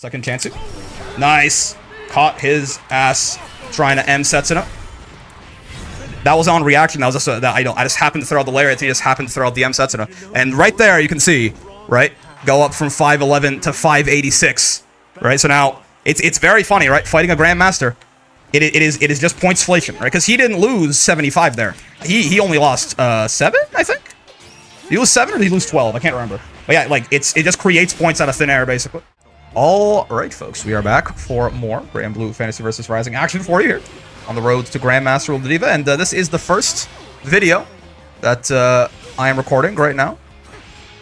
Second chance. Nice. Caught his ass trying to M Setsuna. That was on reaction. That was just a, that I don't. I just happened to throw out the. And he just happened to throw out the M Setsuna. And right there, you can see, right, go up from 511 to 586. Right. So now it's it's very funny, right? Fighting a grandmaster. It, it is it is just pointsflation, right? Because he didn't lose 75 there. He he only lost uh seven, I think. Did he lose seven or did he lose 12? I can't remember. But yeah, like it's it just creates points out of thin air, basically. All right, folks, we are back for more Granblue Fantasy versus Rising action for you here on the road to Grandmaster of the Diva, and uh, this is the first video that uh, I am recording right now.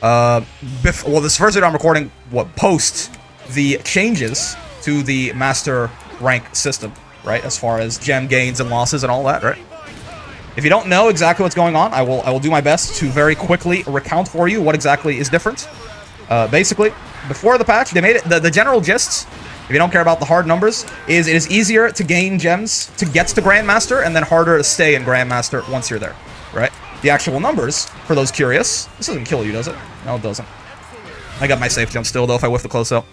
Uh, well, this first video I'm recording what post the changes to the Master rank system, right? As far as gem gains and losses and all that, right? If you don't know exactly what's going on, I will I will do my best to very quickly recount for you what exactly is different. Uh, basically, before the patch, they made it the, the general gist. If you don't care about the hard numbers, is it is easier to gain gems to get to Grandmaster and then harder to stay in Grandmaster once you're there, right? The actual numbers, for those curious, this doesn't kill you, does it? No, it doesn't. I got my safe jump still, though, if I whiff the close out.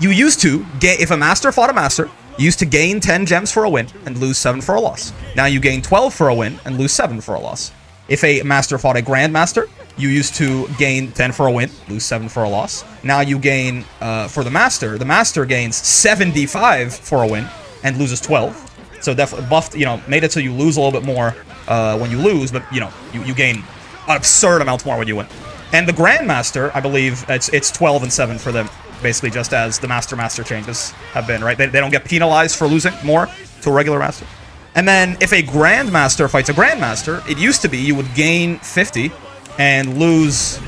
You used to get, if a master fought a master, you used to gain 10 gems for a win and lose 7 for a loss. Now you gain 12 for a win and lose 7 for a loss. If a master fought a grandmaster, you used to gain 10 for a win, lose 7 for a loss. Now you gain, uh, for the Master, the Master gains 75 for a win and loses 12. So definitely buffed, you know, made it so you lose a little bit more uh, when you lose, but, you know, you, you gain an absurd amount more when you win. And the Grandmaster, I believe, it's, it's 12 and 7 for them, basically just as the Master Master changes have been, right? They, they don't get penalized for losing more to a regular Master. And then if a Grandmaster fights a Grandmaster, it used to be you would gain 50 and lose...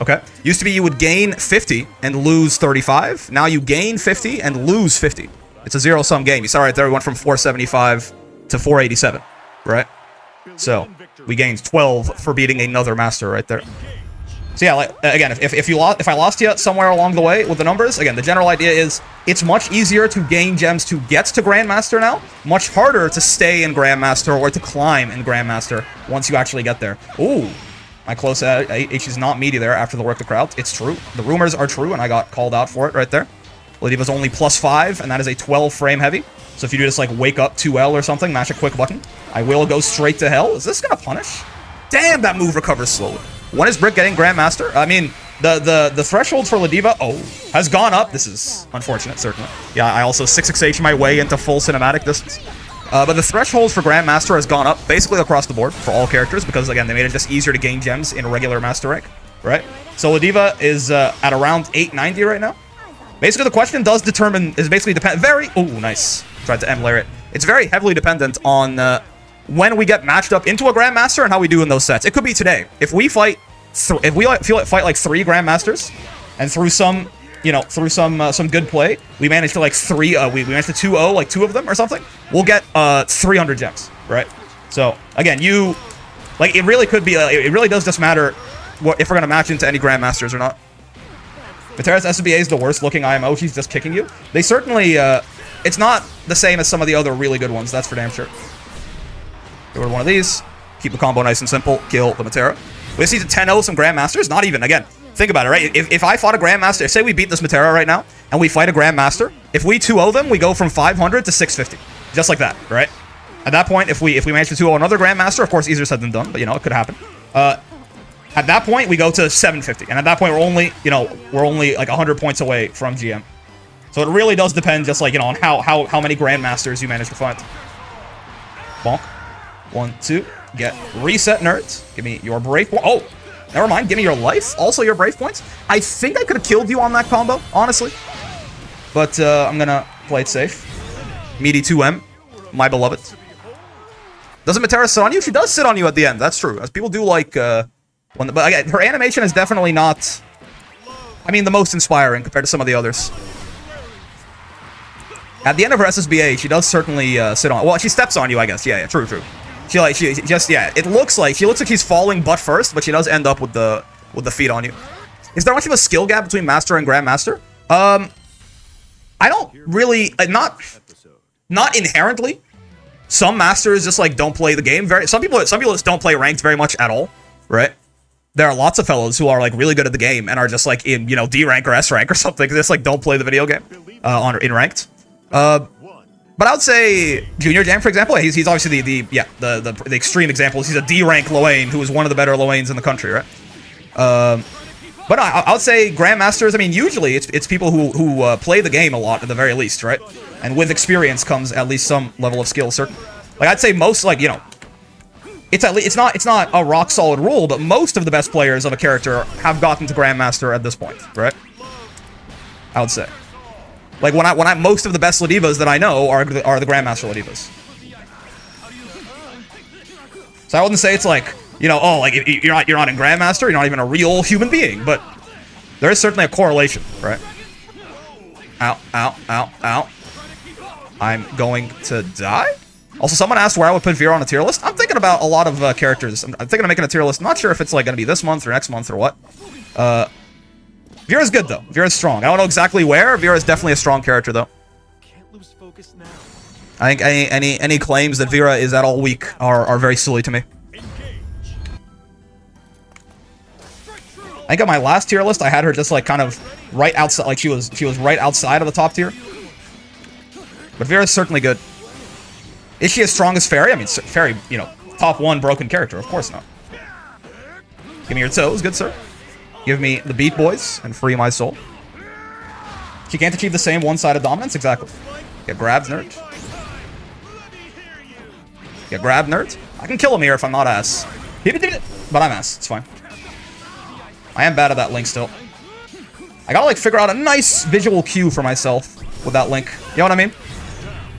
Okay. Used to be you would gain 50 and lose 35. Now you gain 50 and lose 50. It's a zero-sum game. You saw right there, we went from 475 to 487, right? So, we gained 12 for beating another master right there. So yeah, like, uh, again, if, if you lost, if I lost you somewhere along the way with the numbers, again, the general idea is it's much easier to gain gems to get to Grandmaster now, much harder to stay in Grandmaster or to climb in Grandmaster once you actually get there. Ooh, my close uh, H is not meaty there after the work the crowd. It's true. The rumors are true, and I got called out for it right there. Ladiva's only plus 5, and that is a 12 frame heavy. So if you do just like wake up 2L or something, mash a quick button, I will go straight to hell. Is this gonna punish? Damn, that move recovers slowly. When is Brick getting Grandmaster? I mean, the the the threshold for Ladiva, oh, has gone up. This is unfortunate, certainly. Yeah, I also 6xh my way into full cinematic distance. Uh, but the threshold for Grandmaster has gone up basically across the board for all characters because, again, they made it just easier to gain gems in regular Master rank, right? So Ladiva is uh, at around 890 right now. Basically, the question does determine, is basically depend, very, oh, nice. Tried to M layer it. It's very heavily dependent on uh, when we get matched up into a Grandmaster and how we do in those sets. It could be today. If we fight, if we like, feel like fight like three Grandmasters, and through some you know, through some uh, some good play, we managed to like three, uh, we, we managed to 2-0 like two of them or something. We'll get uh 300 gems, right? So again, you, like it really could be, uh, it really does just matter what if we're gonna match into any Grandmasters or not. Metera's SBA is the worst looking IMO. She's just kicking you. They certainly, uh, it's not the same as some of the other really good ones. That's for damn sure. Get rid of one of these. Keep the combo nice and simple. Kill the Matera. We see the 10-0 some Grandmasters. Not even, again, Think about it, right? If, if I fought a Grandmaster, say we beat this Metera right now, and we fight a Grandmaster, if we 2-0 them, we go from 500 to 650. Just like that, right? At that point, if we if we manage to 2-0 another Grandmaster, of course, easier said than done, but, you know, it could happen. Uh, at that point, we go to 750. And at that point, we're only, you know, we're only like 100 points away from GM. So it really does depend just like, you know, on how, how, how many Grandmasters you manage to find. Bonk. One, two. Get reset, nerds. Give me your break. Oh! Never mind, give me your life, also your brave points. I think I could have killed you on that combo, honestly. But uh, I'm gonna play it safe. Meaty 2M, my beloved. Doesn't Metera sit on you? She does sit on you at the end, that's true. As people do like, uh, when the, but again, her animation is definitely not, I mean, the most inspiring compared to some of the others. At the end of her SSBA, she does certainly uh, sit on, well, she steps on you, I guess. Yeah, yeah, true, true. She like she just yeah. It looks like she looks like he's falling butt first, but she does end up with the with the feet on you. Is there much of a skill gap between master and grandmaster? Um, I don't really uh, not not inherently. Some masters just like don't play the game very. Some people some people just don't play ranked very much at all, right? there are lots of fellows who are like really good at the game and are just like in you know D rank or S rank or something. Just like don't play the video game uh, on in ranked. Uh, but I would say Junior Jam, for example, he's, he's obviously the, the yeah the, the the extreme example. He's a D rank Lowain who is one of the better Lowains in the country, right? Um, but I, I would say Grandmasters. I mean, usually it's it's people who who uh, play the game a lot at the very least, right? And with experience comes at least some level of skill. Certain, like I'd say most like you know it's at least it's not it's not a rock solid rule, but most of the best players of a character have gotten to Grandmaster at this point, right? I would say. Like when I when I most of the best Ladivas that I know are are the Grandmaster Ladivas. So I wouldn't say it's like you know oh like you're not you're not in Grandmaster, you're not even a real human being, but there is certainly a correlation, right? Ow, ow, ow, ow. I'm going to die? Also, someone asked where I would put Vira on a tier list. I'm thinking about a lot of uh, characters. I'm, I'm, thinking of making a tier list. I'm not sure if it's like going to be this month or next month or what. Uh, Vira's good though. Vira's strong. I don't know exactly where. Vira's definitely a strong character though. I think any any any claims that Vera is at all weak are are very silly to me. I think on my last tier list, I had her just like kind of right outside, like she was she was right outside of the top tier. But Vira's certainly good. Is she as strong as Ferry? I mean, Ferry, you know, top one broken character. Of course not. Give me your toes, good sir. Give me the Beat Boys and free my soul. She can't achieve the same one-sided dominance? Exactly. Get grabbed, nerd. Get grabbed, nerd. I can kill him here if I'm not ass. But I'm ass. It's fine. I am bad at that link still. I gotta, like, figure out a nice visual cue for myself with that link. You know what I mean?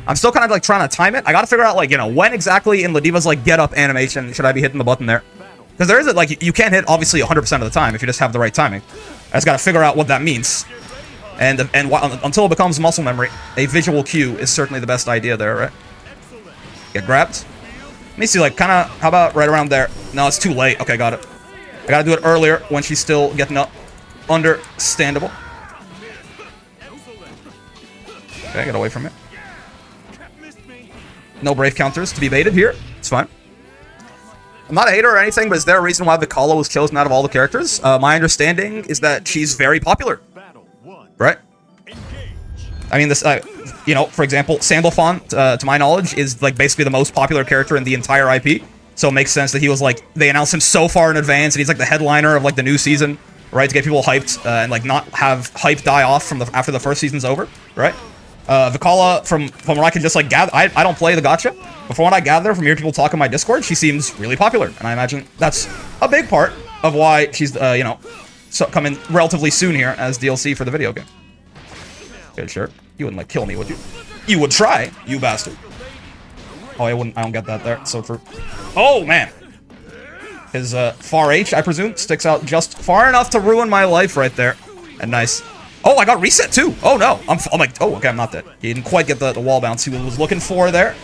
I'm still kind of like trying to time it. I gotta figure out like, you know, when exactly in Ladiva's like get up animation should I be hitting the button there? Because there is it like you can't hit obviously 100% of the time if you just have the right timing. I just gotta figure out what that means. And and until it becomes muscle memory, a visual cue is certainly the best idea there, right? Get grabbed. Let me see, like, kind of, how about right around there? No, it's too late. Okay, got it. I gotta do it earlier when she's still getting up. Understandable. Okay, get away from it. No Brave counters to be baited here. It's fine. I'm not a hater or anything, but is there a reason why Vikala was chosen out of all the characters? Uh, my understanding is that she's very popular. Right? I mean, this, uh, you know, for example, Sandalphon, uh, to my knowledge, is like basically the most popular character in the entire IP. So it makes sense that he was like, they announced him so far in advance, and he's like the headliner of like the new season, right? To get people hyped uh, and like not have hype die off from the after the first season's over, right? Uh, Vikala, from, from what I can just like gather, I, I don't play the gacha, but from what I gather from hearing people talk on my Discord, she seems really popular. And I imagine that's a big part of why she's, uh, you know, so coming relatively soon here as DLC for the video game. Good, sure. You wouldn't like kill me, would you? You would try, you bastard. Oh, I wouldn't, I don't get that there. So true. Oh, man. His uh, far H, I presume, sticks out just far enough to ruin my life right there. And nice. Oh, I got reset too. Oh no, I'm, I'm like, oh, okay, I'm not dead. He didn't quite get the, the wall bounce he was looking for there.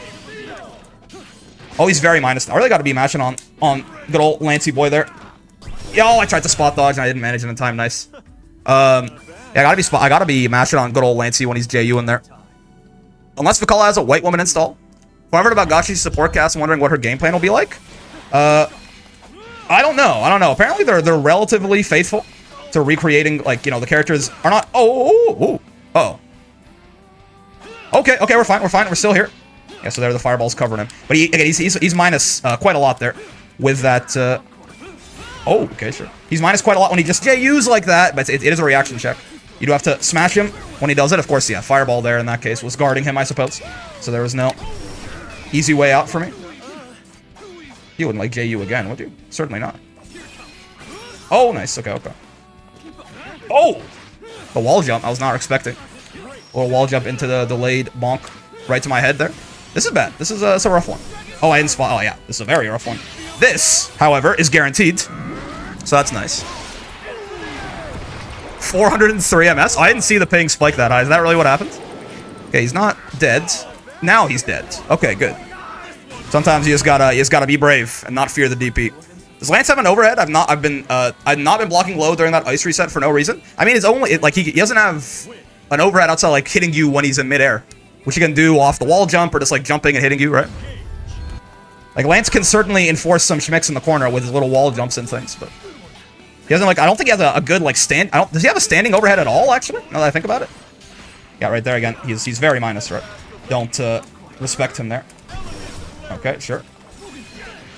Oh, he's very minus. I really got to be matching on on good old Lancey boy there. Yo, I tried to spot dodge and I didn't manage it in time. Nice. Um, yeah, I gotta be spot. I gotta be matching on good old Lancey when he's JU in there. Unless Vikala has a white woman install. I've about Gachi's support cast, I'm wondering what her game plan will be like. Uh, I don't know. I don't know. Apparently, they're they're relatively faithful to recreating, like, you know, the characters are not... Oh, oh, oh. Okay, okay, we're fine, we're fine, we're still here. Yeah, so there the fireballs covering him. But he, again, he's, he's, he's minus uh, quite a lot there with that... Uh... Oh, okay, sure. He's minus quite a lot when he just JUs like that, but it, it is a reaction check. You do have to smash him when he does it. Of course, yeah, fireball there in that case was guarding him, I suppose. So there was no easy way out for me. You wouldn't like JU again, would you? Certainly not. Oh, nice. Okay, okay. Oh! The wall jump, I was not expecting. Or wall jump into the delayed bonk right to my head there. This is bad. This is a, a rough one. Oh, I didn't spot. Oh, yeah. This is a very rough one. This, however, is guaranteed. So that's nice. 403 MS. Oh, I didn't see the ping spike that high. Is that really what happened? Okay, he's not dead. Now he's dead. Okay, good. Sometimes you just gotta you just gotta be brave and not fear the DP. Does Lance have an overhead? I've not. I've been. Uh, I've not been blocking low during that ice reset for no reason. I mean, it's only it, like he, he doesn't have an overhead outside like hitting you when he's in midair, which he can do off the wall jump or just like jumping and hitting you, right? Like Lance can certainly enforce some schmicks in the corner with his little wall jumps and things, but He doesn't like. I don't think he has a, a good like stand. I don't. Does he have a standing overhead at all? Actually, now that I think about it. Yeah, right there again. He's he's very minus. Right. Don't uh, respect him there. Okay, sure.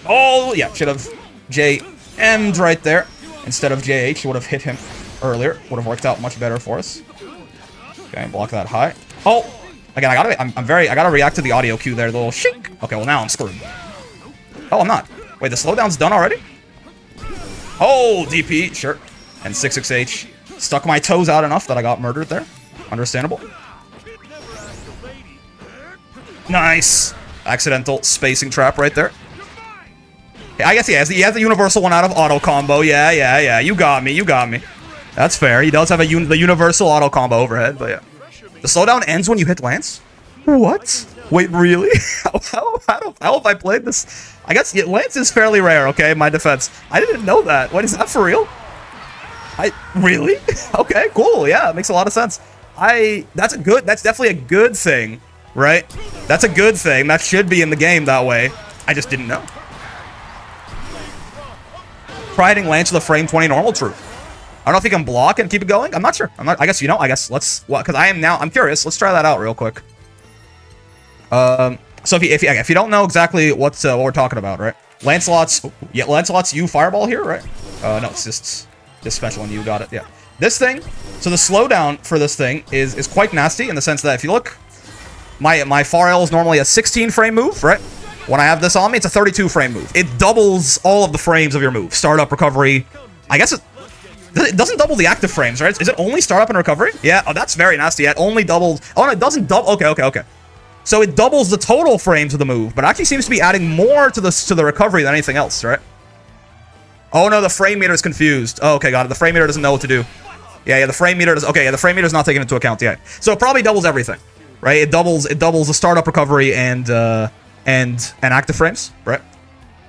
Oh yeah, should have J M'd right there instead of JH. Would have hit him earlier. Would have worked out much better for us. Okay, block that high. Oh, again, I gotta. I'm, I'm very. I gotta react to the audio cue there. The little shink. Okay, well now I'm screwed. Oh, I'm not. Wait, the slowdown's done already? Oh, DP, sure. And 66H. Stuck my toes out enough that I got murdered there. Understandable. Nice. Accidental spacing trap right there. I guess he has, he has the universal one out of auto combo. Yeah, yeah, yeah. You got me. You got me. That's fair. He does have a un the universal auto combo overhead, but yeah. The slowdown ends when you hit Lance? What? Wait, really? how, how, how, how have I played this? I guess yeah, Lance is fairly rare, okay, my defense. I didn't know that. What, is that for real? I, really? okay, cool, yeah, makes a lot of sense. I, that's a good, that's definitely a good thing, right? That's a good thing. That should be in the game that way. I just didn't know. Try hitting Lance with a frame 20 normal, true. I don't know if he can block and keep it going. I'm not sure. I'm not, I guess, you know, I guess let's, what, because I am now, I'm curious. Let's try that out real quick. Um, so if you, if you, if you don't know exactly what's, uh, what we're talking about, right? Lancelot's, yeah, Lancelot's U fireball here, right? Uh, no, it's just this special and You got it, yeah. This thing, so the slowdown for this thing is, is quite nasty in the sense that if you look, my, my far L is normally a 16 frame move, right? When I have this on me, it's a 32 frame move. It doubles all of the frames of your move. Startup, recovery. I guess it, it doesn't double the active frames, right? Is it only startup and recovery? Yeah, oh, that's very nasty. It only doubles. Oh, no, it doesn't double. Okay, okay, okay. So it doubles the total frames of the move, but actually seems to be adding more to the to the recovery than anything else, right? Oh no, the frame meter is confused. Oh, okay, got it. The frame meter doesn't know what to do. Yeah, yeah, the frame meter does. Okay, yeah, the frame meter is not taken into account yet. So it probably doubles everything, right? It doubles it doubles the startup recovery and uh, and and active frames, right?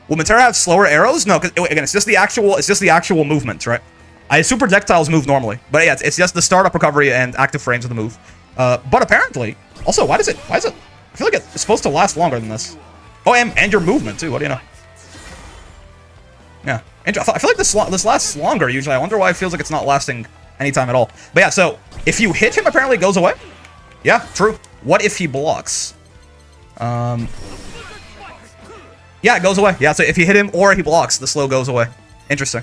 Will Metera have slower arrows? No, because again, it's just the actual it's just the actual movement, right? I super projectiles move normally, but yeah, it's, it's just the startup recovery and active frames of the move. Uh, but apparently, also, why does it? Why is it? I feel like it's supposed to last longer than this. Oh, and, and your movement too. What do you know? Yeah, I feel like this this lasts longer usually. I wonder why it feels like it's not lasting any time at all. But yeah, so if you hit him, apparently it goes away. Yeah, true. What if he blocks? Um. Yeah, it goes away. Yeah, so if you hit him or he blocks, the slow goes away. Interesting.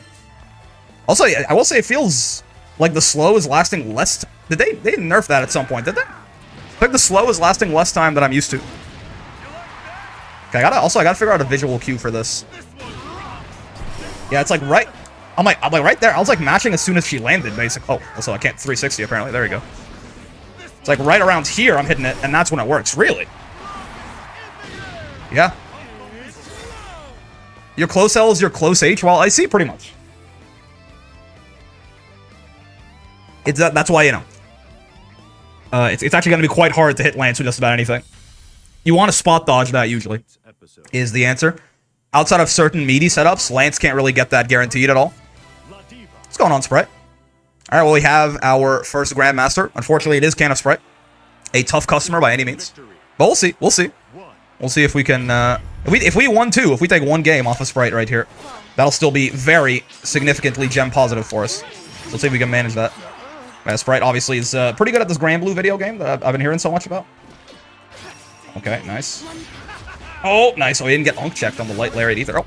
Also, I will say it feels like the slow is lasting less. Did they they nerf that at some point? Did they? I think the slow is lasting less time than I'm used to. Okay, I gotta also I gotta figure out a visual cue for this. Yeah, it's like right. I'm like I'm like right there. I was like matching as soon as she landed, basically. Oh, also I can't 360 apparently. There we go. It's like right around here I'm hitting it, and that's when it works. Really? Yeah. Your close L is your close H. Well, I see pretty much. It's that, that's why you know. Uh, it's, it's actually going to be quite hard to hit Lance with just about anything. You want to spot dodge that usually, is the answer. Outside of certain meaty setups, Lance can't really get that guaranteed at all. What's going on, Sprite? All right, well, we have our first Grandmaster. Unfortunately, it is Can of Sprite. A tough customer by any means. But we'll see. We'll see. We'll see if we can... Uh, if, we, if we won two, if we take one game off of Sprite right here, that'll still be very significantly gem positive for us. So let's see if we can manage that. Uh, Sprite obviously is uh, pretty good at this Granblue video game that I've, been hearing so much about. Okay, nice. Oh, nice. Oh, he didn't get unk checked on the light lariat either. Oh,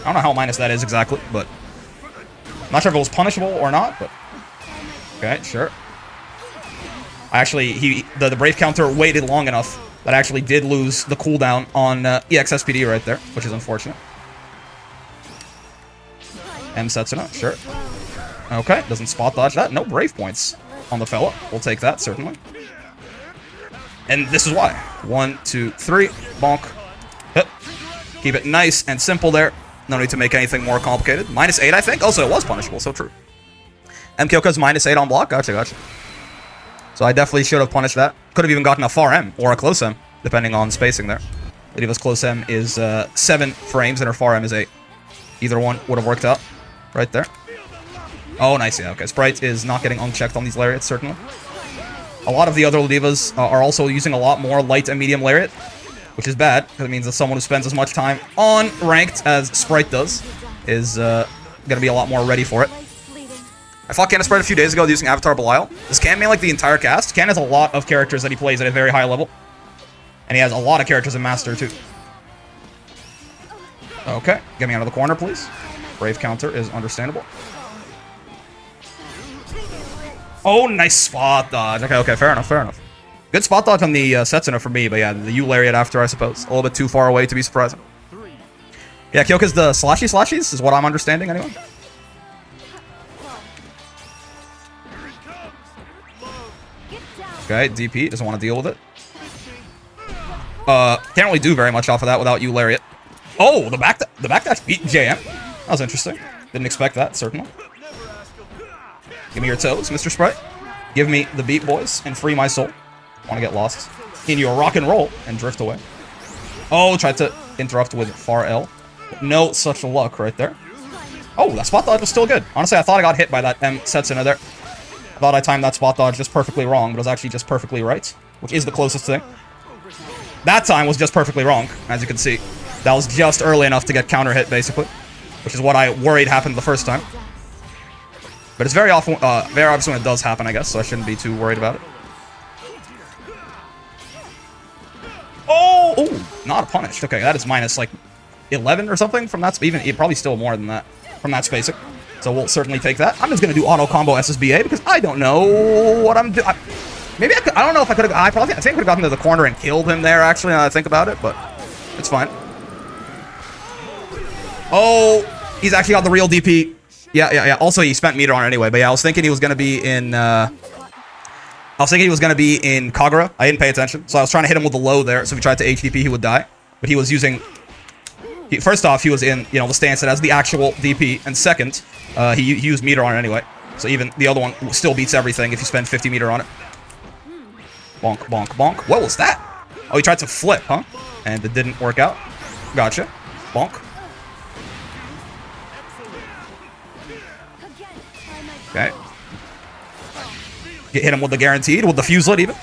I don't know how minus that is exactly, but not sure if it was punishable or not, but okay, sure. Actually, he the, the Brave counter waited long enough that actually did lose the cooldown on uh, EXSPD right there, which is unfortunate. M Setsuna, sure. Okay, doesn't spot dodge that. No brave points on the fella. We'll take that, certainly. And this is why. One, two, three. Bonk. Keep it nice and simple there. No need to make anything more complicated. Minus eight, I think. Also, it was punishable, so true. MKOK's minus eight on block. Gotcha, gotcha. So I definitely should have punished that. Could have even gotten a far M or a close M, depending on spacing there. Ladiva's close M is uh, seven frames and her far M is eight. Either one would have worked out right there. Oh, nice. Yeah, okay. Sprite is not getting unchecked on these lariats, certainly. A lot of the other Divas uh, are also using a lot more light and medium lariat, which is bad, because it means that someone who spends as much time on ranked as Sprite does is uh, going to be a lot more ready for it. I fought Canna Sprite a few days ago using Avatar Belial. Does Can main like the entire cast? Can has a lot of characters that he plays at a very high level. And he has a lot of characters in Master, too. Okay, get me out of the corner, please. Brave counter is understandable. Oh, nice spot dodge. Okay, okay, fair enough, fair enough. Good spot dodge on the uh, Setsuna for me, but yeah, the U Lariat after, I suppose. A little bit too far away to be surprising. Yeah, Kyoka's the slashy slashies, is what I'm understanding, anyway. Okay, DP doesn't want to deal with it. Uh, can't really do very much off of that without you, Lariat. Oh, the back the backdash beat JM. That was interesting. Didn't expect that, certainly. Give me your toes, Mr. Sprite. Give me the beat, boys, and free my soul. Want to get lost in your rock and roll and drift away. Oh, tried to interrupt with far L. No such luck right there. Oh, that spot dodge was still good. Honestly, I thought I got hit by that M Setsuna there. Thought I timed that spot dodge just perfectly wrong, but it was actually just perfectly right, which is the closest thing. That time was just perfectly wrong, as you can see. That was just early enough to get counter hit, basically, which is what I worried happened the first time. But it's very often, uh, very obviously when it does happen, I guess, so I shouldn't be too worried about it. Oh, oh, not a punished. Okay, that is minus like 11 or something from that. Even probably still more than that from that spacing. So we'll certainly take that. I'm just gonna do auto combo SSBA because I don't know what I'm doing. Maybe I could. I don't know if I could have. I probably. I think I could have gotten to the corner and killed him there. Actually, now I think about it, but it's fine. Oh, he's actually got the real DP. Yeah, yeah, yeah. Also, he spent meter on it anyway. But yeah, I was thinking he was gonna be in. Uh, I was thinking he was going to be in Kagura. I didn't pay attention. So I was trying to hit him with the low there. So if he tried to HDP, he would die. But he was using... He, first off, he was in, you know, the stance that has the actual DP. And second, uh, he, he used meter on it anyway. So even the other one still beats everything if you spend 50 meter on it. Bonk, bonk, bonk. What was that? Oh, he tried to flip, huh? And it didn't work out. Gotcha. Bonk. Okay. Get hit him with the guaranteed, with the fuselet even.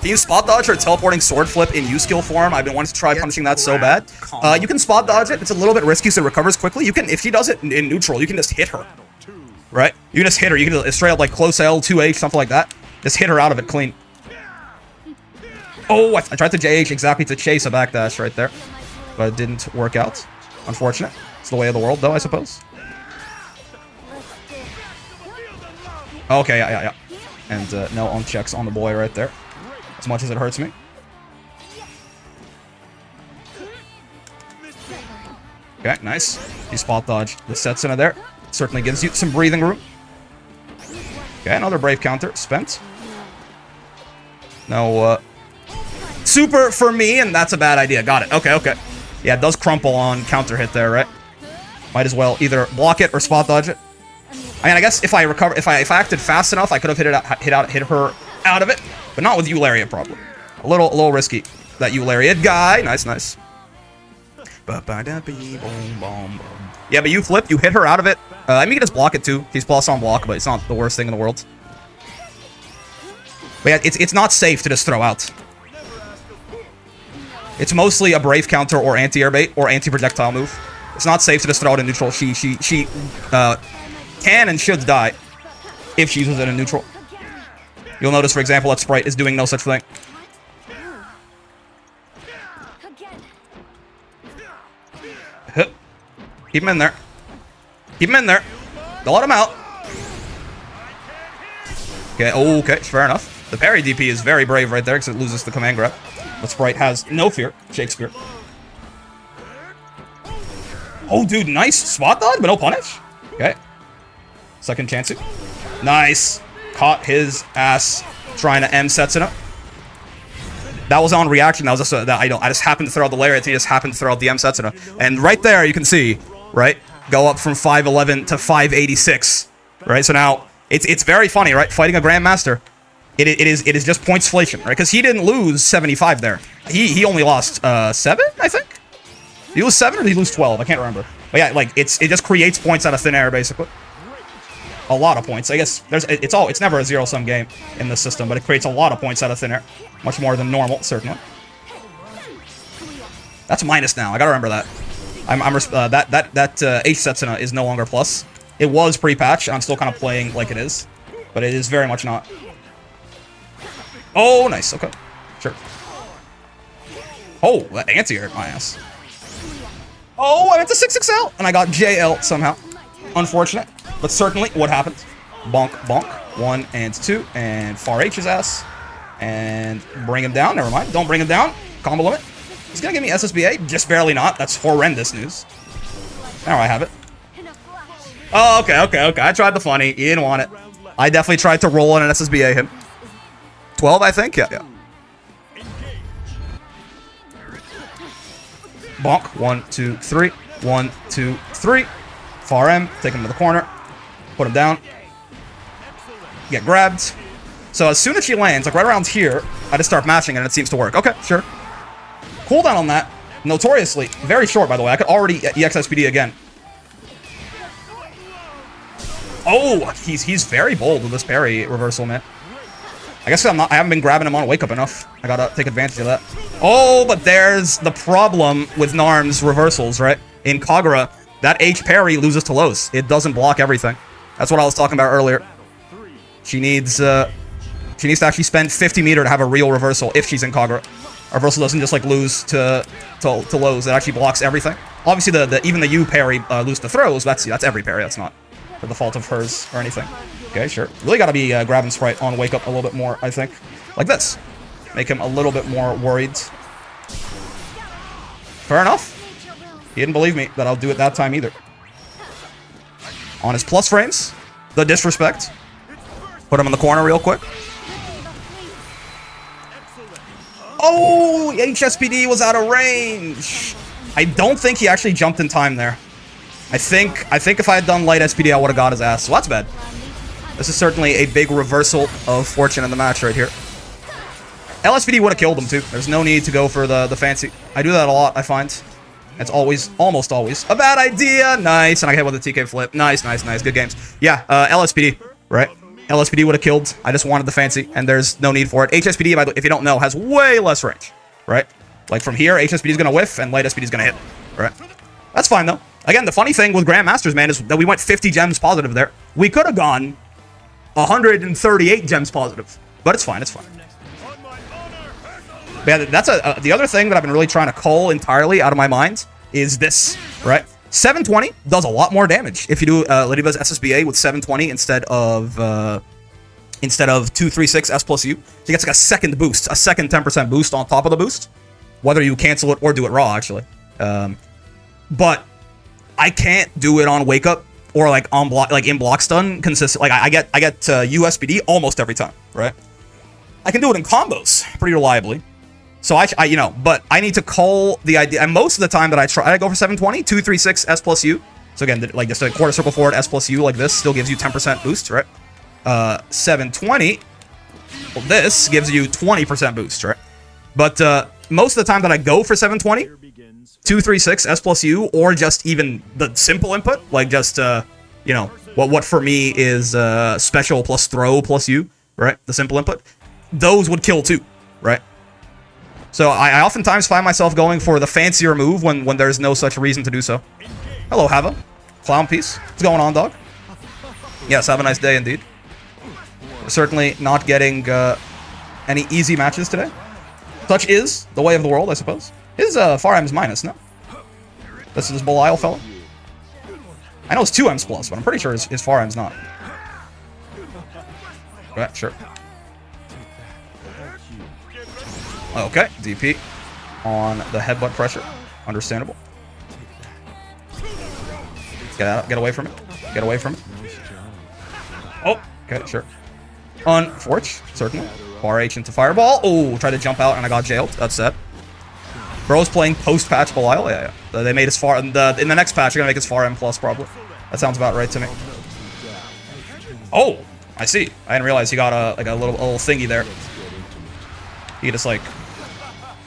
Can you spot dodge or teleporting sword flip in U-skill form? I've been wanting to try punishing that so bad. Uh, you can spot dodge it. It's a little bit risky, so it recovers quickly. You can, if she does it in, neutral, you can just hit her. Right? You can just hit her. You can straight up like close L, 2H, something like that. Just hit her out of it clean. Oh, I, I tried to JH exactly to chase a backdash right there. But it didn't work out. Unfortunate. It's the way of the world, though, I suppose. Okay, yeah, yeah, yeah. And uh, no unchecks on the boy right there. As much as it hurts me. Okay, nice. You spot dodge the Setsuna there. Certainly gives you some breathing room. Okay, another Brave counter. Spent. No, uh... Super for me, and that's a bad idea. Got it. Okay, okay. Yeah, it does crumple on counter hit there, right? Might as well either block it or spot dodge it. I mean, I guess if I recover, if I if I acted fast enough, I could have hit it out, hit out, hit her out of it, but not with Eularia problem. A little, a little risky. That Eularia guy, nice, nice. Yeah, but you flip, you hit her out of it. Uh, I mean, you can just block it too. He's plus on block, but it's not the worst thing in the world. But yeah, it's it's not safe to just throw out. It's mostly a brave counter or anti-air bait or anti-projectile move. It's not safe to just throw out in neutral. She she she uh, can and should die if she uses it in neutral. You'll notice, for example, that Sprite is doing no such thing. Keep him in there. Keep him in there. Don't let him out. Okay, okay, fair enough. The parry DP is very brave right there because it loses the command grab. But Sprite has no fear. Shakespeare. Oh, dude, nice spot dodge, but no punish. Okay. Second chance. Nice. Caught his ass trying to M Setsuna. That was on reaction. That was just a, that I don't. I just happened to throw out the layer. He just happened to throw out the M Setsuna. And right there, you can see, right, go up from 511 to 586. Right. So now it's it's very funny, right? Fighting a grandmaster. It, it is it is just pointsflation, right? Because he didn't lose 75 there. He he only lost uh seven, I think. He lose seven or did he lose 12? I can't remember. But yeah, like it's it just creates points out of thin air, basically a lot of points. I guess there's it's all it's never a zero sum game in this system, but it creates a lot of points out of thin air, much more than normal, certainly. That's minus now. I gotta remember that. I'm, I'm uh, that that that uh, H Setsuna is no longer plus. It was pre-patch, and I'm still kind of playing like it is. But it is very much not. Oh, nice. Okay. Sure. Oh, that anti-air my ass. Oh, I went to 6XL, and I got JL somehow. Unfortunate, but certainly what happened. Bonk, bonk. One and two, and far H's ass. And bring him down. Never mind. Don't bring him down. Combo limit. He's gonna give me SSBA. Just barely not. That's horrendous news. Now I have it. Oh, okay, okay, okay. I tried the funny. You didn't want it. I definitely tried to roll on an SSBA him. 12, I think? Yeah, yeah. Bonk. One, two, three. One, two, three. Far M. Take him to the corner. Put him down. Get grabbed. So as soon as she lands, like right around here, I just start mashing and it seems to work. Okay, sure. Cooldown on that, notoriously, very short, by the way. I could already EX SPD again. Oh, he's he's very bold with this parry reversal, man. I guess I'm not, I haven't been grabbing him on wake up enough. I gotta take advantage of that. Oh, but there's the problem with Narm's reversals, right? In Kagura, that H parry loses to lows. It doesn't block everything. That's what I was talking about earlier. She needs uh, she needs to actually spend 50 meter to have a real reversal if she's in Kagura. Reversal doesn't just like lose to to, to lows. It actually blocks everything. Obviously, the, the even the U parry uh, lose to throws. That's that's every parry. That's not for the fault of hers or anything. Okay, sure. Really got to be uh, grabbing Sprite on Wake Up a little bit more, I think. Like this. Make him a little bit more worried. Fair enough. He didn't believe me that I'll do it that time either. On his plus frames. The disrespect. Put him in the corner real quick. Oh, HSPD was out of range. I don't think he actually jumped in time there. I think I think if I had done light SPD, I would have got his ass. So that's bad. This is certainly a big reversal of fortune in the match right here. LSPD would have killed him too. There's no need to go for the, the fancy. I do that a lot, I find. It's always, almost always, a bad idea. Nice. And I hit with the TK flip. Nice, nice, nice. Good games. Yeah, uh, LSPD, right? LSPD would have killed. I just wanted the fancy, and there's no need for it. HSPD, if you don't know, has way less range, right? Like from here, HSPD is going to whiff, and light SPD is going to hit, right? That's fine, though. Again, the funny thing with Grandmasters, man, is that we went 50 gems positive there. We could have gone 138 gems positive, but it's fine, it's fine. Yeah, that's a, a, the other thing that I've been really trying to cull entirely out of my mind is this, right? 720 does a lot more damage if you do uh, Ladiva's SSBA with 720 instead of uh, instead of 236 S plus U. So he gets like a second boost, a second 10% boost on top of the boost, whether you cancel it or do it raw, actually. Um, but I can't do it on wake up or like on block, like in block stun consistent. Like I, I get I get uh, USPD almost every time, right? I can do it in combos pretty reliably. So I, I, you know, but I need to call the idea. And most of the time that I try, I go for 720, 236 S plus U. So again, like just a quarter circle forward S plus U like this still gives you 10% boost, right? Uh, 720, well, this gives you 20% boost, right? But uh, most of the time that I go for 720, 236 S plus U, or just even the simple input, like just, uh, you know, what what for me is uh, special plus throw plus U, right? The simple input. Those would kill too, right? So I, I, oftentimes find myself going for the fancier move when, when there's no such reason to do so. Hello, Hava. Clown piece. What's going on, dog? Yes, have a nice day indeed. We're certainly not getting uh, any easy matches today. Such is the way of the world, I suppose. His uh, far M's minus, no? This is this Belial fellow? I know it's 2 M's plus, but I'm pretty sure his, his far M's not. Yeah, sure. Okay, DP on the headbutt pressure. Understandable. Get out, get away from it. Get away from it. Oh, okay, sure. Unfortunate, certainly. Far H into Fireball. Oh, tried to jump out and I got jailed. That's that. Bro's playing post-patch Belial. Yeah, yeah. They made his far in the in the next patch. They're gonna make his far M plus probably. That sounds about right to me. Oh, I see. I didn't realize he got a like a little a little thingy there. He just like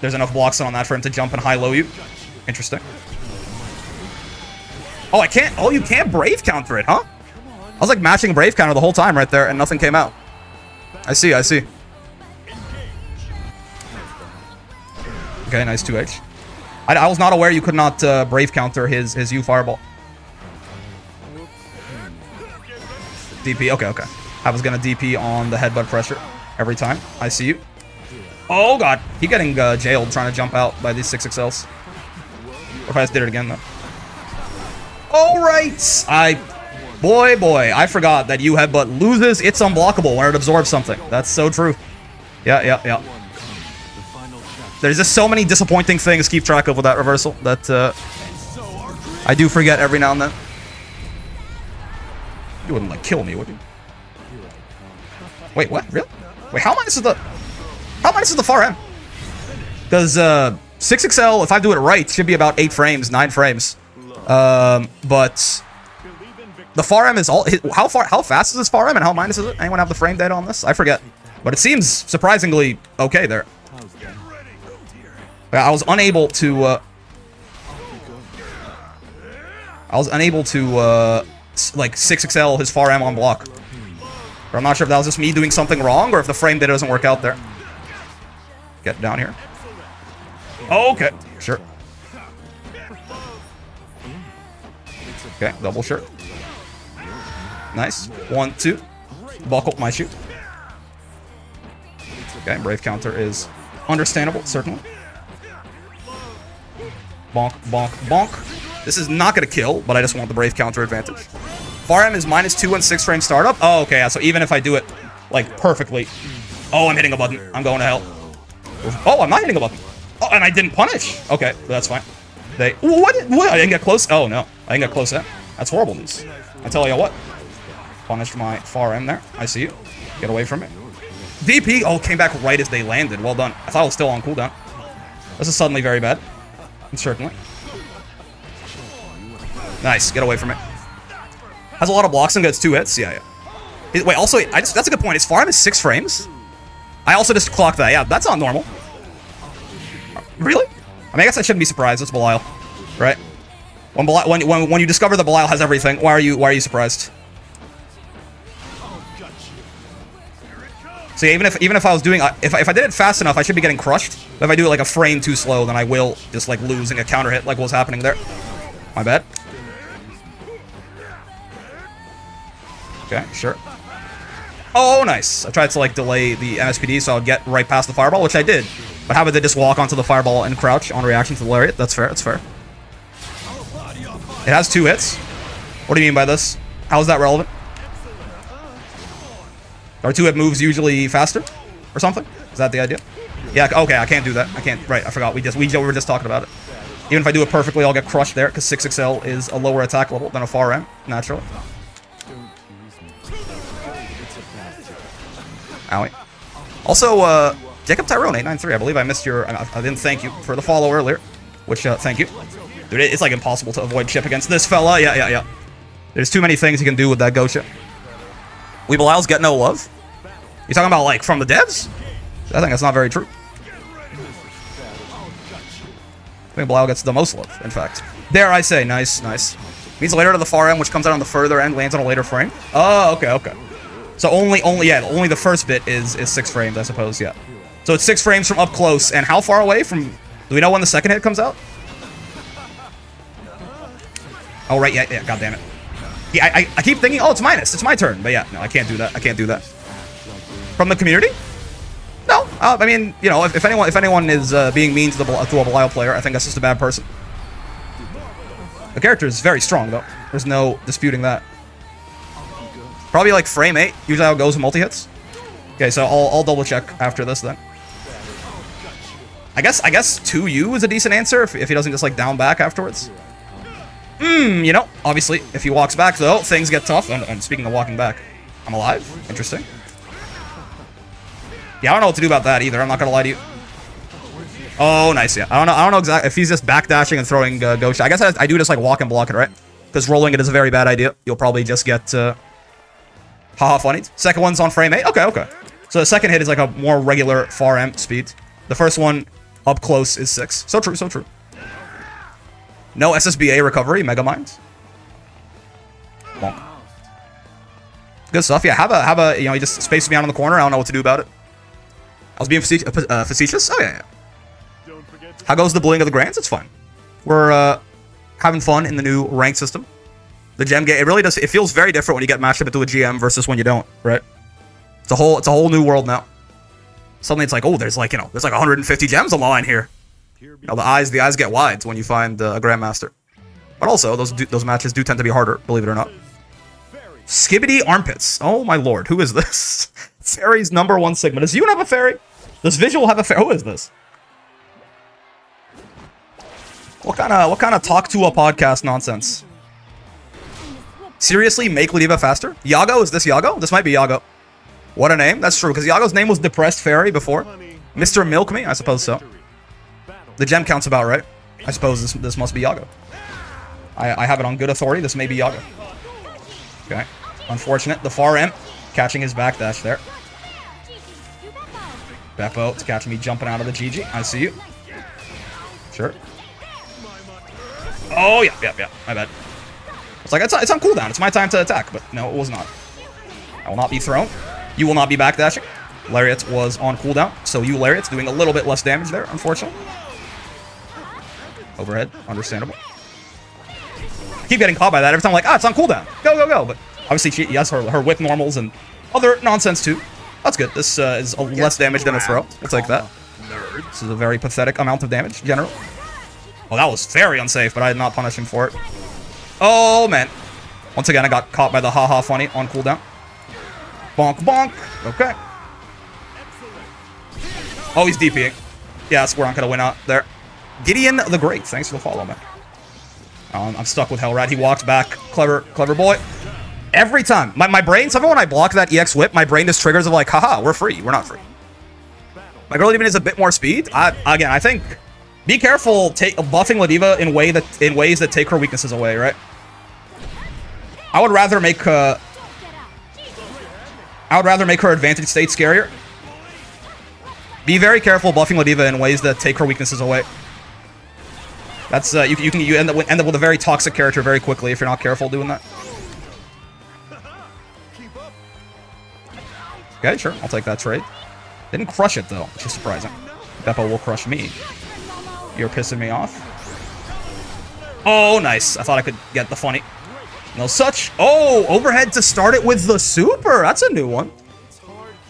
there's enough blocks on that for him to jump and high-low you. Interesting. Oh, I can't. Oh, you can't Brave counter it, huh? I was like matching Brave counter the whole time right there, and nothing came out. I see, I see. Okay, nice 2H. I, I was not aware you could not uh, Brave counter his, his U Fireball. DP. Okay, okay. I was gonna DP on the headbutt pressure every time. I see you. Oh god, he getting uh, jailed trying to jump out by these 6XLs. Or if I just did it again though. Alright! I... Boy, boy, I forgot that you but loses its unblockable when it absorbs something. That's so true. Yeah, yeah, yeah. There's just so many disappointing things to keep track of with that reversal that uh, I do forget every now and then. You wouldn't, like, kill me, would you? Wait, what? Really? Wait, how minus is the... How minus is the far end? Because, uh, 6XL, if I do it right, should be about 8 frames, 9 frames. Um, but... The far M is all... How far? How fast is this far M and how minus is it? Anyone have the frame data on this? I forget. But it seems surprisingly okay there. I was unable to, uh... I was unable to, uh... Like, 6XL his far M on block. But I'm not sure if that was just me doing something wrong or if the frame data doesn't work out there. Get down here. Okay, sure. Okay, double shirt. Nice. One, two. Buckle my shoot. Okay, brave counter is understandable, certainly. Bonk, bonk, bonk. This is not going to kill, but I just want the brave counter advantage. Far M is minus two and six frame startup. Oh, okay, so even if I do it, like, perfectly. Oh, I'm hitting a button. I'm going to hell. Oh, I'm not hitting a button. Oh, and I didn't punish. Okay, that's fine. They... What? What? I didn't get close? Oh, no. I didn't get close there. That's horrible news. I tell you what. Punished my far M there. I see you. Get away from it. DP, oh, came back right as they landed. Well done. I thought it was still on cooldown. This is suddenly very bad. Certainly. Nice. Get away from it. Has a lot of blocks and gets two hits. Yeah, yeah. wait, also, I just, that's a good point. His far M is six frames? I also just clocked that. Yeah, that's not normal. Really? I mean, I guess I shouldn't be surprised. It's Belial, right? When, Belial, when, when, when you discover that Belial has everything, why are you why are you surprised? So even if even if I was doing uh, if I, if I did it fast enough, I should be getting crushed. But if I do it like a frame too slow, then I will just like losing a counter hit like what's happening there. My bad. Okay, sure. Oh, nice. I tried to like delay the MSPD so I would get right past the fireball, which I did. But how about they just walk onto the fireball and crouch on reaction to the lariat? That's fair, that's fair. It has two hits. What do you mean by this? How is that relevant? Are two-hit moves usually faster? Or something? Is that the idea? Yeah, okay, I can't do that. I can't, right, I forgot. We just, we, we were just talking about it. Even if I do it perfectly, I'll get crushed there, because 6XL is a lower attack level than a far M, naturally. Owie. Also, uh, Jacob Tyrone, 893, I believe I missed your, I, I didn't thank you for the follow earlier, which, uh, thank you. Dude, it's like impossible to avoid chip against this fella, yeah, yeah, yeah. There's too many things you can do with that go chip. Weebelials get no love? You talking about, like, from the devs? I think that's not very true. I think Belial gets the most love, in fact. There, I say. Nice, nice. Means later to the far end, which comes out on the further end, lands on a later frame. Oh, okay, okay. So only, only, yeah, only the first bit is, is six frames, I suppose, yeah. So it's six frames from up close, and how far away from... Do we know when the second hit comes out? Oh, right, yeah, yeah, god damn it. Yeah, I, I keep thinking, oh, it's minus, it's my turn. But yeah, no, I can't do that, I can't do that. From the community? No, uh, I mean, you know, if, if, anyone if anyone is uh, being mean to the to a Belial player, I think that's just a bad person. The character is very strong, though. There's no disputing that. Probably like frame 8, usually how it goes with multi-hits. Okay, so I'll, I'll double check after this then. I guess I guess 2U is a decent answer if, if he doesn't just like down back afterwards. Hmm, you know, obviously, if he walks back though, things get tough. And, and speaking of walking back, I'm alive. Interesting. Yeah, I don't know what to do about that either. I'm not gonna lie to you. Oh, nice. Yeah, I don't know. I don't know exactly if he's just backdashing and throwing uh, ghost. I guess I, I, do just like walk and block it, right? Because rolling it is a very bad idea. You'll probably just get uh, haha funny. Second one's on frame eight. Okay, okay. So the second hit is like a more regular far amp speed. The first one up close is six. So true. So true. No SSBA recovery. Mega Mind. Bonk. Good stuff. Yeah, have a have a you know you just space me out in the corner. I don't know what to do about it. I was being facetious. Uh, facetious? Oh, yeah, yeah. How goes the bullying of the Grands? It's fun. We're uh, having fun in the new rank system. The gem game, it really does. It feels very different when you get matched up into a GM versus when you don't, right? It's a whole, it's a whole new world now. Suddenly, it's like, oh, there's like, you know, there's like 150 gems on the line here. You know, the eyes, the eyes get wide when you find uh, a grandmaster. But also, those do, those matches do tend to be harder, believe it or not. Skibidi armpits. Oh my lord, who is this? Fairy's number one Sigma. Does you have a fairy? Does Visual have a fairy? Who is this? What kind of what kind of talk to a podcast nonsense? Seriously, make Ladiva faster? Yago? Is this Yago? This might be Yago. What a name. That's true, because Yago's name was Depressed Fairy before. Mr. Milk Me? I suppose so. The gem counts about right. I suppose this, this must be Yago. I, I have it on good authority. This may be Yago. Okay. Unfortunate. The far M catching his backdash there. Beppo, it's catching me jumping out of the GG. I see you. Sure. Oh, yeah, yeah, yeah. My bad. It's like, it's, it's on cooldown. It's my time to attack. But no, it was not. I will not be thrown. You will not be backdashing. Lariat was on cooldown, so you Lariat's doing a little bit less damage there, unfortunately. Overhead, understandable. I keep getting caught by that every time I'm like, ah, it's on cooldown. Go, go, go. But obviously, she, yes, her, her whip normals and other nonsense too. That's good. This uh, is less damage than a throw. It's like that. This is a very pathetic amount of damage, general. Oh, that was very unsafe, but I did not punish him for it. Oh, man. Once again, I got caught by the haha -ha funny on cooldown. Bonk, bonk. Okay. Oh, he's DPing. Yeah, that's where I'm going to win out there. Gideon the Great. Thanks for the follow, man. Um, I'm stuck with Hellrat. He walked back. Clever, clever boy. Every time. My, my brain, somehow when I block that EX whip, my brain just triggers of like, haha, we're free. We're not free. My girl even is a bit more speed. I, again, I think be careful buffing Ladiva in way that in ways that take her weaknesses away, right? I would rather make uh, I would rather make her advantage state scarier. Be very careful buffing Ladiva in ways that take her weaknesses away. That's uh, you, you can you end up end up with a very toxic character very quickly if you're not careful doing that. Okay, sure. I'll take that trade. Didn't crush it, though, which is surprising. Beppo will crush me. You're pissing me off. Oh, nice. I thought I could get the funny. No such. Oh, overhead to start it with the super. That's a new one.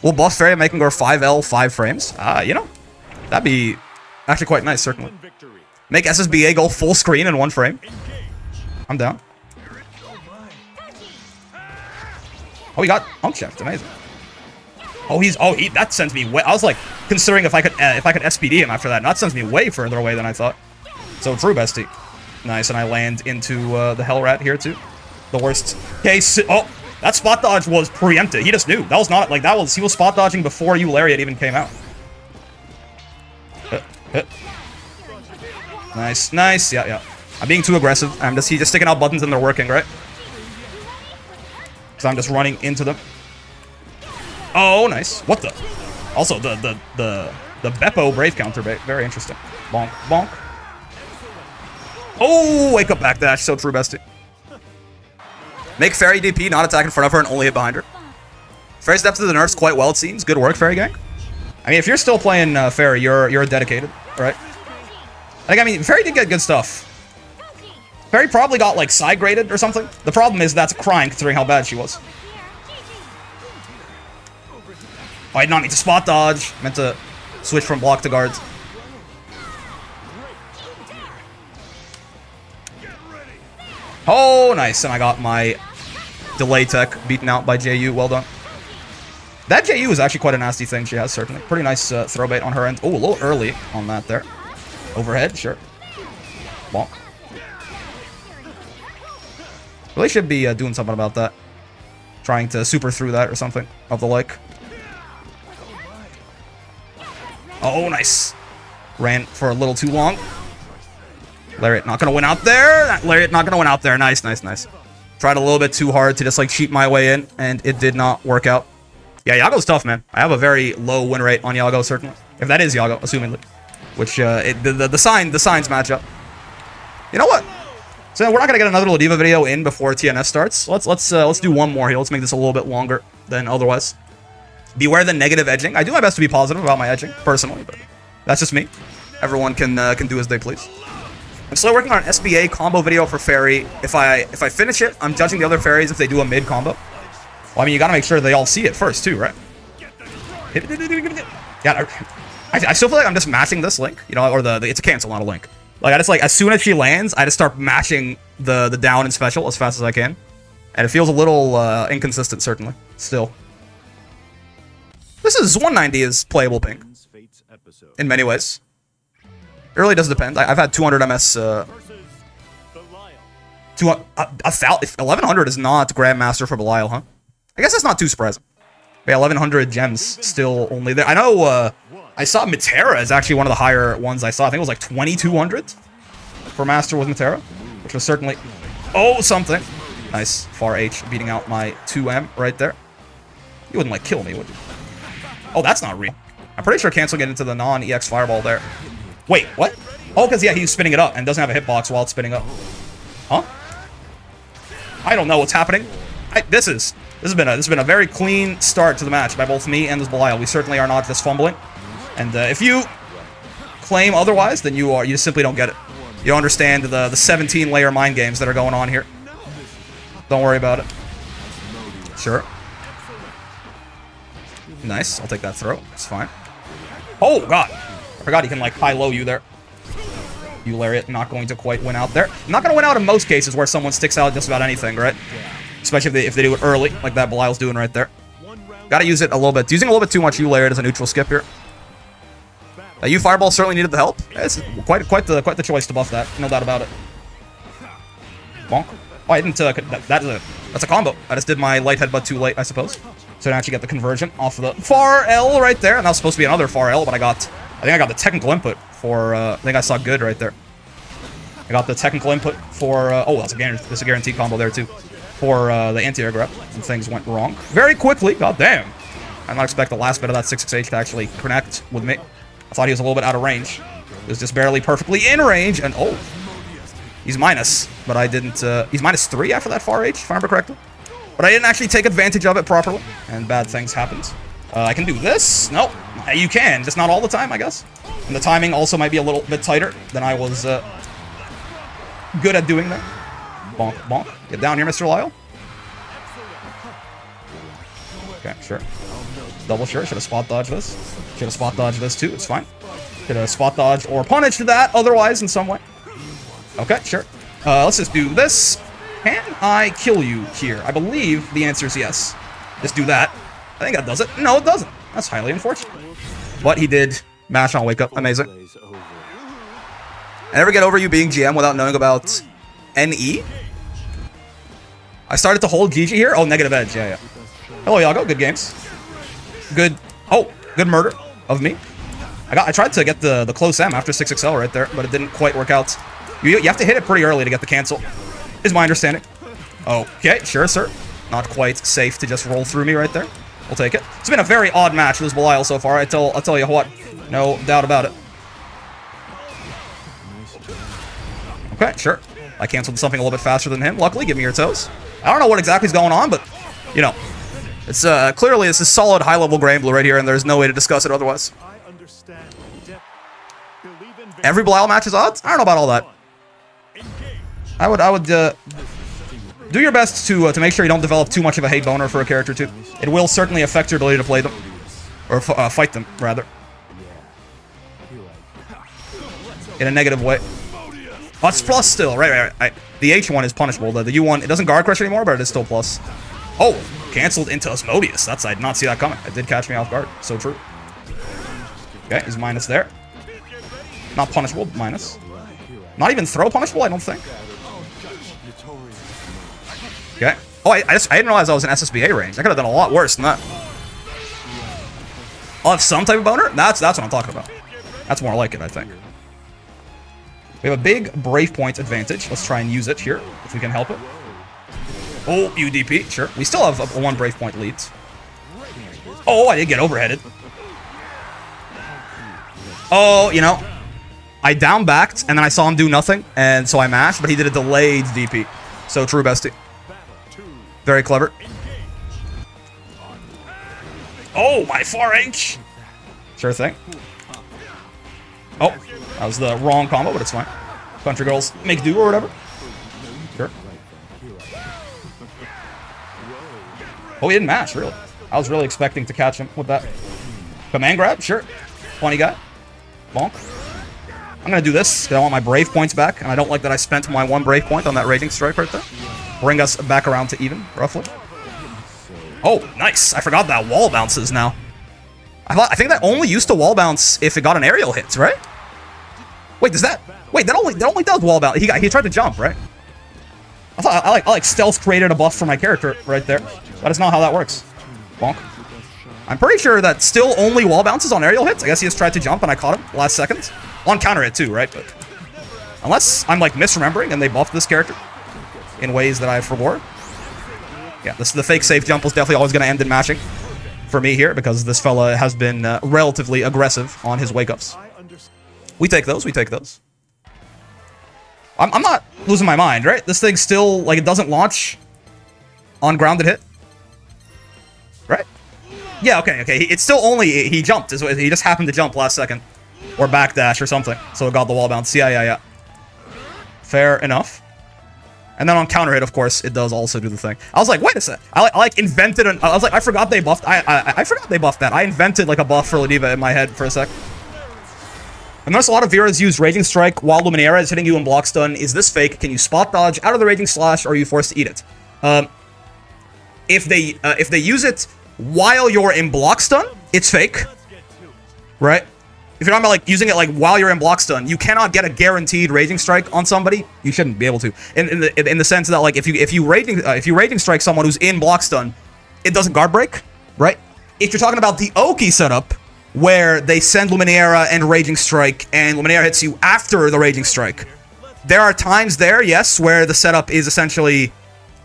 Will buff Ferry making her 5L 5 frames? Ah, uh, you know, that'd be actually quite nice, certainly. Make SSBA go full screen in one frame. I'm down. Oh, we got Shift. Amazing. Oh, he's oh he that sends me way. I was like considering if I could uh, if I could SPD him after that. And that sends me way further away than I thought. So true, bestie. Nice, and I land into uh, the Hell Rat here too. The worst case. Oh, that spot dodge was preempted. He just knew. That was not like that was he was spot dodging before you Lariat even came out. Uh, uh. Nice, nice. Yeah, yeah. I'm being too aggressive. I'm just he just sticking out buttons and they're working, right? So I'm just running into them. Oh, nice. What the? Also, the the the the Beppo Brave counter, very interesting. Bonk, bonk. Oh, wake up backdash. So true, bestie. Make Ferry DP, not attack in front of her, and only hit behind her. Ferry steps to the nerfs quite well, it seems. Good work, Ferry Gang. I mean, if you're still playing uh, Ferry, you're you're dedicated, right? I mean, Ferry did get good stuff. Fairy probably got, like, side graded or something. The problem is that's crying considering how bad she was. Oh, I did not need to spot dodge. Meant to switch from block to guards. Oh, nice. And I got my delay tech beaten out by JU. Well done. That JU is actually quite a nasty thing she has, certainly. Pretty nice uh, throw bait on her end. Oh, a little early on that there. Overhead, sure. Bonk. Really should be uh, doing something about that. Trying to super through that or something of the like. Oh, nice. Ran for a little too long. Lariat not going to win out there. Lariat not going to win out there. Nice, nice, nice. Tried a little bit too hard to just like cheat my way in, and it did not work out. Yeah, Yago's tough, man. I have a very low win rate on Yago, certainly. If that is Yago, assumingly. Which, uh, it, the, the, the sign, the signs match up. You know what? So we're not gonna get another Ladiva video in before TNS starts. Let's let's uh, let's do one more here. Let's make this a little bit longer than otherwise. Beware the negative edging. I do my best to be positive about my edging, personally, but that's just me. Everyone can uh, can do as they please. I'm still working on an SBA combo video for Ferry. If I if I finish it, I'm judging the other fairies if they do a mid combo. Well, I mean, you gotta make sure they all see it first, too, right? Yeah, I, I still feel like I'm just matching this link, you know, or the, the it's a cancel, not a link. Like, I just, like, as soon as she lands, I just start matching the, the down and special as fast as I can. And it feels a little uh, inconsistent, certainly, still. This is 190 is playable pink, in many ways. It really does depend. I, have had 200 MS, uh... Two, uh, a, a, 1100 is not Grandmaster for Belial, huh? I guess that's not too surprising. Yeah, 1100 gems still only there. I know uh, I saw Metera is actually one of the higher ones I saw. I think it was like 2200 for Master with Metera, which was certainly... Oh, something. Nice. Far H beating out my 2M right there. You wouldn't, like, kill me, would you? Oh, that's not real. I'm pretty sure Cancel get into the non-EX Fireball there. Wait, what? Oh, because, yeah, he's spinning it up and doesn't have a hitbox while it's spinning up. Huh? I don't know what's happening. I, this is this has been a this has been a very clean start to the match by both me and this Belial. We certainly are not just fumbling. And uh, if you claim otherwise, then you are you simply don't get it. You don't understand the the 17 layer mind games that are going on here. Don't worry about it. Sure. Nice. I'll take that throw. It's fine. Oh god. Forgot he can like high low you there. You lariat not going to quite win out there. Not going to win out in most cases where someone sticks out just about anything, right? Especially if they, if they do it early, like that Belial's doing right there. Gotta use it a little bit. Using a little bit too much U-Lariat as a neutral skip here. That U Fireball certainly needed the help. It's quite quite the quite the choice to buff that, no doubt about it. Bonk. Oh, I didn't. Uh, that, that is a that's a combo. I just did my light headbutt too late, I suppose. So now I actually get the conversion off of the far L right there, and that was supposed to be another far L, but I got I think I got the technical input for. Uh, I think I saw good right there. I got the technical input for. Uh, oh, that's a. That's a guaranteed combo there too for uh, the anti-air grab, and things went wrong. Very quickly, god damn. I did not expect the last bit of that 6-6H to actually connect with me. I thought he was a little bit out of range. He was just barely perfectly in range, and oh, he's minus, but I didn't, uh, he's minus three after that far H, if I remember correctly. But I didn't actually take advantage of it properly, and bad things happened. Uh, I can do this. Nope. You can, just not all the time, I guess. And the timing also might be a little bit tighter than I was uh, good at doing that. Bonk, bonk. Get down here, Mr. Lyle. Okay, sure. Double sure. Should have spot dodged this. Should have spot dodged this too. It's fine. Should have spot dodged or punished that otherwise in some way. Okay, sure. Uh, let's just do this. Can I kill you here? I believe the answer is yes. Just do that. I think that does it. No, it doesn't. That's highly unfortunate. But he did mash on wake up. Amazing. I never get over you being GM without knowing about NE. I started to hold Gigi here. Oh, negative edge. Yeah, yeah. Hello, Yago. Good games. Good. Oh, good murder of me. I got. I tried to get the the close M after 6XL right there, but it didn't quite work out. You, you have to hit it pretty early to get the cancel, is my understanding. Okay, sure, sir. Not quite safe to just roll through me right there. We'll take it. It's been a very odd match with Belial so far. I tell, I'll tell you what. No doubt about it. Okay, sure. I canceled something a little bit faster than him. Luckily, give me your toes. I don't know what exactly is going on, but, you know, it's uh, clearly this is solid high-level Granblue right here, and there's no way to discuss it otherwise. Every Belial match is odds? I don't know about all that. I would, I would, uh, do your best to uh, to make sure you don't develop too much of a hate boner for a character too. It will certainly affect your ability to play them, or uh, fight them rather, in a negative way. Oh, it's plus still. Right, right, right. The H1 is punishable. The, the U1, it doesn't guard crush anymore, but it is still plus. Oh, canceled into Asmodeus. That's, I did not see that coming. It did catch me off guard. So true. Okay, he's minus there. Not punishable, minus. Not even throw punishable, I don't think. Okay. Oh, I, I, just, I didn't realize I was in SSBA range. I could have done a lot worse than that. I'll have some type of boner? That's, that's what I'm talking about. That's more like it, I think. We have a big Brave Point advantage. Let's try and use it here, if we can help it. Oh, UDP, sure. We still have a, one Brave Point lead. Oh, I did get overheaded. Oh, you know, I down backed, and then I saw him do nothing, and so I mashed, but he did a delayed DP. So true, bestie. Very clever. Oh, my 4H! Sure thing. Oh, that was the wrong combo, but it's fine. Country girls make do or whatever. Sure. Oh, he didn't match, really. I was really expecting to catch him with that. Command grab? Sure. Funny guy. Bonk. I'm going to do this because I want my Brave points back, and I don't like that I spent my one Brave point on that Raging Strike right there. Bring us back around to even, roughly. Oh, nice. I forgot that wall bounces now. I, thought, I think that only used to wall bounce if it got an aerial hit, right? Wait, does that... Wait, that only that only does wall bounce. He got he tried to jump, right? I thought I, like I like stealth created a buff for my character right there. That is not how that works. Bonk. I'm pretty sure that still only wall bounces on aerial hits. I guess he just tried to jump and I caught him last second. On counter hit too, right? But unless I'm like misremembering and they buffed this character in ways that I forbore. Yeah, this the fake safe jump was definitely always going to end in mashing for me here because this fella has been uh, relatively aggressive on his wake-ups. We take those, we take those. I'm, I'm not losing my mind, right? This thing still, like, it doesn't launch on grounded hit. Right? Yeah, okay, okay. It's still only, he jumped. He just happened to jump last second. Or backdash or something. So it got the wall bounce. Yeah, yeah, yeah. Fair enough. And then on counter hit, of course, it does also do the thing. I was like, wait a sec. I, I like invented an. I was like, I forgot they buffed. I, I I forgot they buffed that. I invented like a buff for Ladiva in my head for a sec. I notice a lot of Viras use Raging Strike while Luminera is hitting you in block stun. Is this fake? Can you spot dodge out of the Raging Slash, or are you forced to eat it? Um, if they uh, if they use it while you're in block stun, it's fake, right? If you're talking about like using it like while you're in block stun, you cannot get a guaranteed Raging Strike on somebody. You shouldn't be able to, in, in the in the sense that like if you if you raging uh, if you Raging Strike someone who's in block stun, it doesn't guard break, right? If you're talking about the Oki setup, where they send Luminera and Raging Strike, and Luminera hits you after the Raging Strike. There are times there, yes, where the setup is essentially,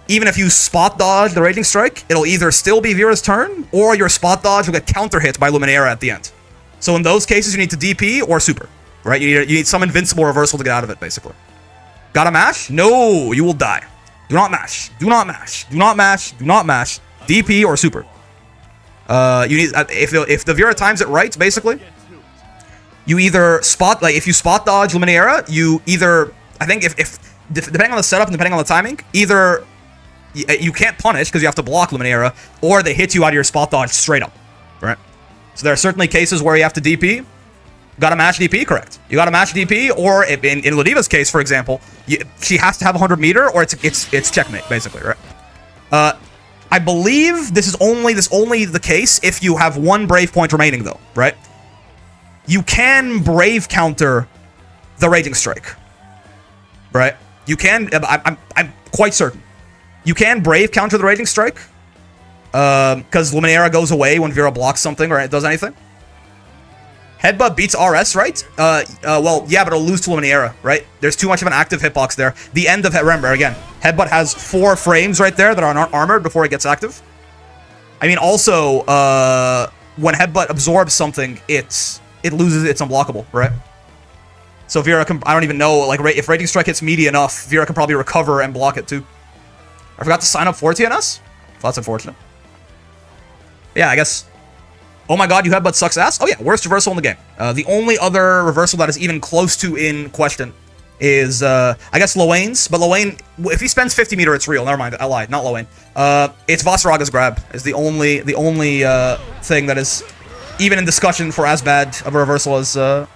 even if you spot dodge the Raging Strike, it'll either still be Vira's turn, or your spot dodge will get counter hit by Luminera at the end. So in those cases, you need to DP or super, right? You need, you need some invincible reversal to get out of it, basically. Gotta mash? No, you will die. Do not mash. Do not mash. Do not mash. Do not mash. DP or super. Uh, you need uh, if if the Vira times it right, basically, you either spot like if you spot dodge Luminera, you either I think if if depending on the setup and depending on the timing, either uh, you can't punish because you have to block Luminera, or they hit you out of your spot dodge straight up, right? So there are certainly cases where you have to DP. Got to match DP, correct? You got to match DP, or in in Ladiva's case, for example, you, she has to have 100 meter, or it's it's it's checkmate, basically, right? Uh, I believe this is only this only the case if you have one brave point remaining, though, right? You can brave counter the raging strike, right? You can. I, I'm I'm quite certain. You can brave counter the raging strike, because um, Luminera goes away when Vira blocks something or does anything. Headbutt beats RS, right? Uh, uh, well, yeah, but it'll lose to Luminera, right? There's too much of an active hitbox there. The end of remember again, Headbutt has four frames right there that are not armored before it gets active. I mean, also, uh, when Headbutt absorbs something, it's it loses its unblockable, right? So Vira can, I don't even know, like, if Raging Strike hits meaty enough, Vira can probably recover and block it too. I forgot to sign up for TNS? That's unfortunate. Yeah, I guess Oh my god, you have but sucks ass? Oh yeah, worst reversal in the game. Uh, the only other reversal that is even close to in question is, uh, I guess, Lowain's. But Lowain, if he spends 50 meter, it's real. Never mind, I lied. Not Lowain. Uh, it's Vaseraga's grab is the only the only uh, thing that is even in discussion for as bad of a reversal as uh,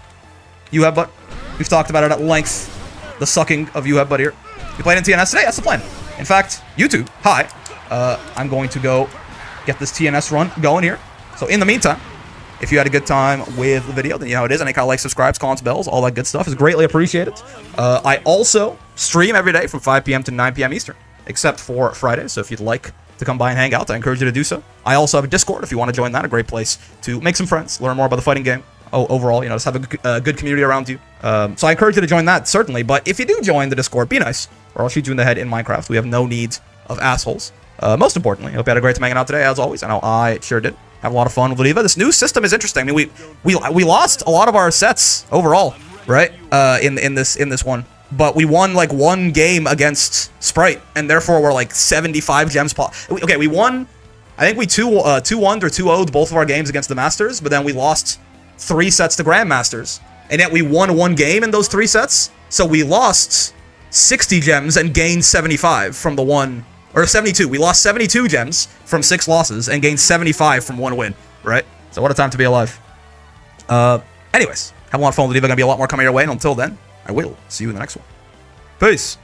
you have. But we've talked about it at length. The sucking of you have, but here. You played in TNS today? That's the plan. In fact, YouTube, hi. Uh, I'm going to go get this TNS run going here. So in the meantime, if you had a good time with the video, then you know how it is. Any kind of like, subscribes, comments, bells, all that good stuff is greatly appreciated. Uh, I also stream every day from 5 p.m. to 9 p.m. Eastern, except for Friday. So if you'd like to come by and hang out, I encourage you to do so. I also have a Discord if you want to join that. A great place to make some friends, learn more about the fighting game. Oh, overall, you know, just have a, a good community around you. Um, so I encourage you to join that, certainly. But if you do join the Discord, be nice, or I'll shoot you in the head in Minecraft. We have no need of assholes. Uh, most importantly, hope you had a great time hanging out today, as always. I know I sure did have a lot of fun with Ladiva. This new system is interesting. I mean, we we we lost a lot of our sets overall, right? Uh, in in this in this one, but we won like one game against Sprite, and therefore we're like 75 gems. okay, we won. I think we two uh, two one or two owed both of our games against the Masters, but then we lost three sets to Grandmasters, and yet we won one game in those three sets. So we lost 60 gems and gained 75 from the one, or 72. We lost 72 gems from six losses and gained 75 from one win, right? So what a time to be alive. Uh, anyways, have a lot of fun with the Diva. Gonna be a lot more coming your way, and until then, I will see you in the next one. Peace.